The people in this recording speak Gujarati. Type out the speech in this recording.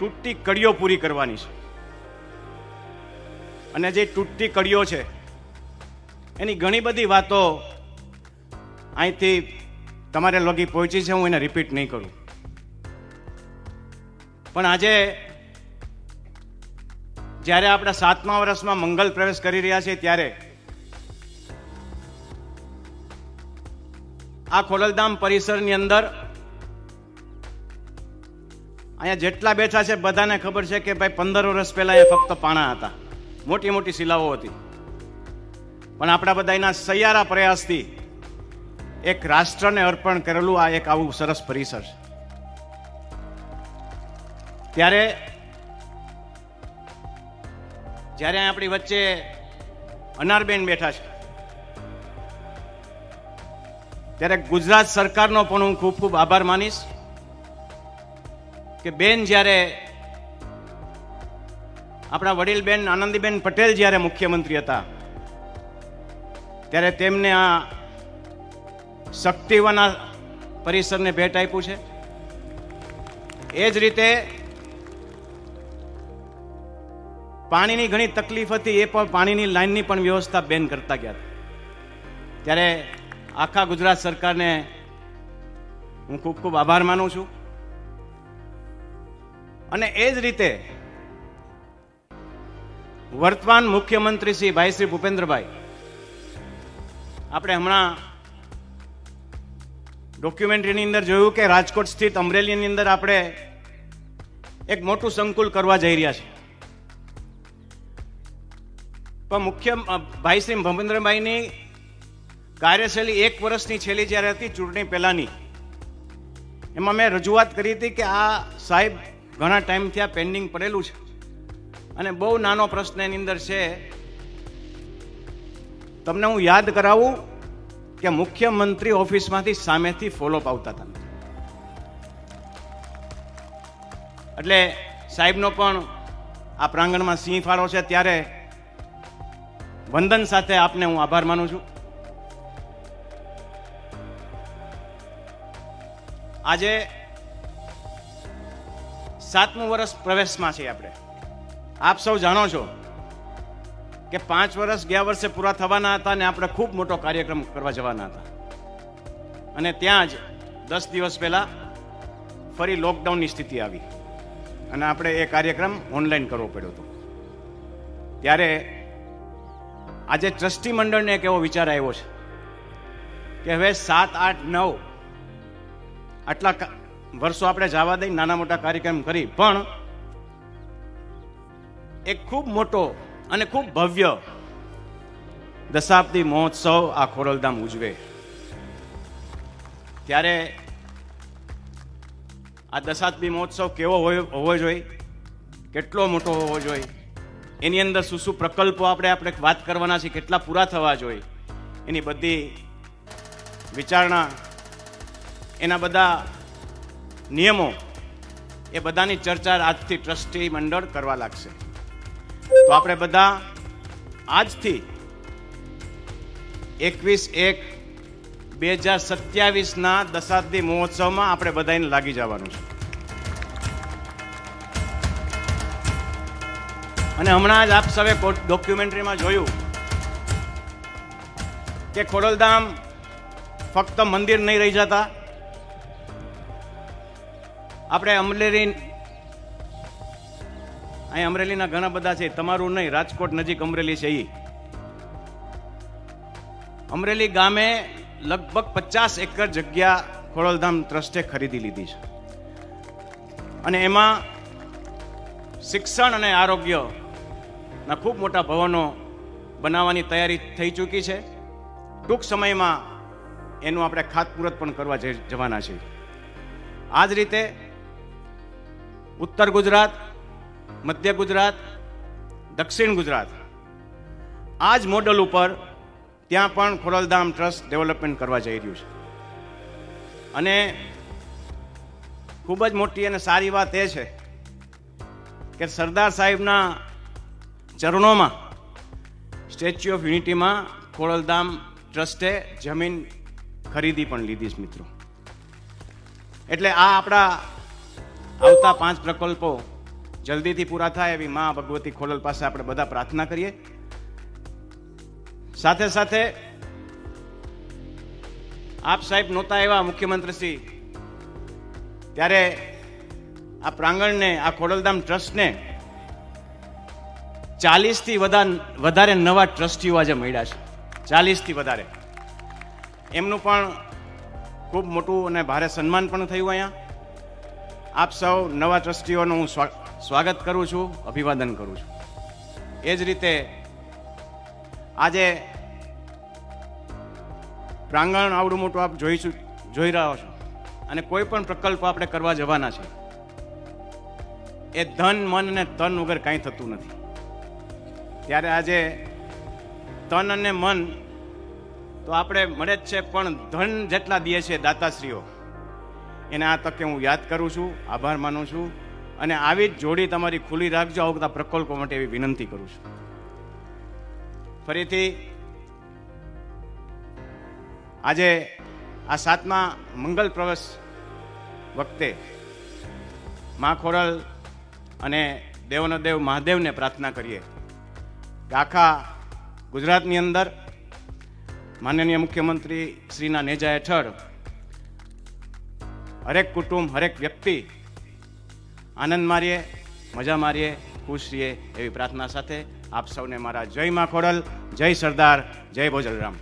તૂટતી કડીઓ પૂરી કરવાની છે. અને જે તૂટતી કડીઓ છે, એની ઘણી બધી વાતો અહીંથી તમારે લગી પહોંચી છે, હું એને રિપીટ નહીં કરું. પણ આજે જ્યારે આપણા સાતમા વર્ષમાં મંગલ પ્રવેશ કરી રહ્યા છીએ ત્યારે આ ખોડલધામ પરિસરની અંદર અહીંયા જેટલા બેઠા છે બધાને ખબર છે કે ભાઈ પંદર વર્ષ પહેલા એ ફક્ત પાણા હતા. મોટી મોટી શિલાઓ હતી. પણ આપણા બધાના સૈયારા પ્રયાસથી એક રાષ્ટ્રને અર્પણ કરેલું આ એક આવું સરસ પરિસર છે. ત્યારે જ્યારે આપણી વચ્ચે અનારબેન બેઠા છે, ત્યારે ગુજરાત સરકારનો પણ હું ખૂબ ખૂબ આભાર માનીશ. કે બેન જ્યારે આપણા વડીલ બેન આનંદીબેન પટેલ જ્યારે મુખ્યમંત્રી હતા, ત્યારે તેમને આ શક્તિવાના પરિસરને ભેટ આપ્યું છે. એ જ રીતે પાણીની ઘણી તકલીફ હતી, એ પણ પાણીની લાઇનની પણ વ્યવસ્થા બેન કરતા ગયા ત્યારે આખા ગુજરાત સરકારને હું ખૂબ ખૂબ આભાર માનું છું. અને એ જ રીતે વર્તમાન મુખ્યમંત્રી શ્રી ભાઈ શ્રી ભૂપેન્દ્રભાઈ, આપણે હમણાં ડોક્યુમેન્ટરીની અંદર જોયું કે રાજકોટ સ્થિત અમરેલીની અંદર આપણે એક મોટું સંકુલ કરવા જઈ રહ્યા છે પણ મુખ્ય ભાઈ શ્રી ભૂપેન્દ્રભાઈની કાર્યશૈલી એક વર્ષની છેલ્લી જ્યારે હતી ચૂંટણી પહેલાની. એમાં મેં રજૂઆત કરી હતી કે આ સાહેબ ઘણા ટાઈમથી આ પેન્ડિંગ પડેલું છે. અને બહુ નાનો પ્રશ્ન એની અંદર છે, તમને હું યાદ કરાવું કે મુખ્યમંત્રી ઓફિસમાંથી સામેથી ફોલોઅપ આવતા હતા. એટલે સાહેબનો પણ આ પ્રાંગણમાં સિંહ ફાળો છે ત્યારે વંદન સાથે આપને હું આભાર માનું છું. આજે સાતમું વર્ષ પ્રવેશમાં છીએ આપણે. આપ સૌ જાણો છો કે પાંચ વર્ષ ગયા વર્ષે પૂરા થવાના હતા અને આપણે ખૂબ મોટો કાર્યક્રમ કરવા જવાના હતા. અને ત્યાં જ દસ દિવસ પહેલાં ફરી લોકડાઉનની સ્થિતિ આવી અને આપણે એ કાર્યક્રમ ઓનલાઈન કરવો પડ્યો હતો. ત્યારે આજે ટ્રસ્ટી મંડળને એક એવો વિચાર આવ્યો છે કે હવે સાત, આઠ, નવ આટલા વર્ષો આપણે જવા દઈ નાના મોટા કાર્યક્રમ કરી, પણ એક ખૂબ મોટો અને ખૂબ ભવ્ય દશાબ્દી મહોત્સવ આ ખોરલધામ ઉજવે. ત્યારે આ દશાબ્દી મહોત્સવ કેવો હોય હોવો જોઈએ? કેટલો મોટો હોવો જોઈએ? એની અંદર શું શું પ્રકલ્પો આપણે આપણે વાત કરવાના છે કેટલા પૂરા થવા જોઈએ? એની બધી વિચારણા, એના બધા નિયમો એ બધાની ચર્ચા આજથી ટ્રસ્ટી મંડળ કરવા લાગશે. તો આપણે બધા આજથી એકવીસ એક બે હજાર સત્યાવીસના દશાબ્દી મહોત્સવમાં આપણે બધાને લાગી જવાનું છે. અને હમણાં જ આપ સૌએ ડોક્યુમેન્ટરીમાં જોયું કે ખોડલધામ ફક્ત મંદિર નહીં રહી જતા આપણે અમરેલી અહીં અમરેલીના ઘણા બધા છે. તમારું નહીં, રાજકોટ નજીક અમરેલી છે એ અમરેલી ગામે લગભગ પચાસ એકર જગ્યા ખોડલધામ ટ્રસ્ટે ખરીદી લીધી છે. અને એમાં શિક્ષણ અને આરોગ્યના ખૂબ મોટા ભવનો બનાવવાની તૈયારી થઈ ચૂકી છે. ટૂંક સમયમાં એનું આપણે ખાતમુહૂર્ત પણ કરવા જવાના છે આ જ રીતે ઉત્તર ગુજરાત, મધ્ય ગુજરાત, દક્ષિણ ગુજરાત. આ જ મોડલ ઉપર ત્યાં પણ ખોરલધામ ટ્રસ્ટ ડેવલપમેન્ટ કરવા જઈ રહ્યું છે. અને ખૂબ જ મોટી અને સારી વાત એ છે કે સરદાર સાહેબના ચરણોમાં સ્ટેચ્યુ ઓફ યુનિટીમાં ખોરલધામ ટ્રસ્ટે જમીન ખરીદી પણ લીધી છે મિત્રો. એટલે આ આપણા આવતા પાંચ પ્રકલ્પો જલ્દીથી પૂરા થાય એવી મા ભગવતી ખોડલ પાસે આપણે બધા પ્રાર્થના કરીએ. સાથે સાથે આપ સાહેબ નહોતા એવા મુખ્યમંત્રીશ્રી, ત્યારે આ પ્રાંગણને, આ ખોડલધામ ટ્રસ્ટને ચાલીસથી વધારે નવા ટ્રસ્ટીઓ આજે મળ્યા છે. ચાલીસથી વધારે. એમનું પણ ખૂબ મોટું અને ભારે સન્માન પણ થયું અહીંયા. આપ સૌ નવા ટ્રસ્ટીઓનું હું સ્વાગત કરું છું, અભિવાદન કરું છું. એ જ રીતે આજે પ્રાંગણ આવડું મોટું આપ જોઈશું જોઈ રહ્યા છો અને કોઈ પણ પ્રકલ્પ આપણે કરવા જવાના છે, એ ધન, મન અને તન વગર કાંઈ થતું નથી. ત્યારે આજે તન અને મન તો આપણે મળે જ છે, પણ ધન જેટલા દે છે દાતાશ્રીઓ એને આ તકે હું યાદ કરું છું, આભાર માનું છું અને આવી જ જોડી તમારી ખુલ્લી રાખજો બધા પ્રકલ્પો માટે એવી વિનંતી કરું છું. ફરીથી આજે આ સાતમા મંગલ પ્રવેશ વખતે મા ખોરલ અને દેવનો દેવ મહાદેવને પ્રાર્થના કરીએ. કે આખા ગુજરાતની અંદર માનનીય મુખ્યમંત્રી શ્રીના નેજા હેઠળ હરેક કુટુંબ, હરેક વ્યક્તિ આનંદ મારીએ મજા મારીએ ખુશ રહીએ એવી પ્રાર્થના સાથે આપ સૌને મારા જય મા જય સરદાર, જય ભોજલરામ.